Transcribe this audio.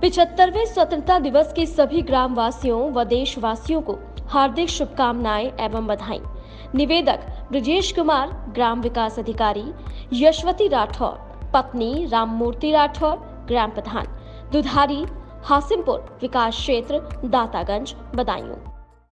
पिछहत्तरवे स्वतंत्रता दिवस की सभी ग्राम वासियों व देशवासियों को हार्दिक शुभकामनाएँ एवं बधाई। निवेदक, ब्रजेश कुमार, ग्राम विकास अधिकारी, यशवती राठौर, पत्नी, राममूर्ति राठौर, ग्राम प्रधान, दुधारी, हासिमपुर विकास क्षेत्र, दातागंज, बदायूं।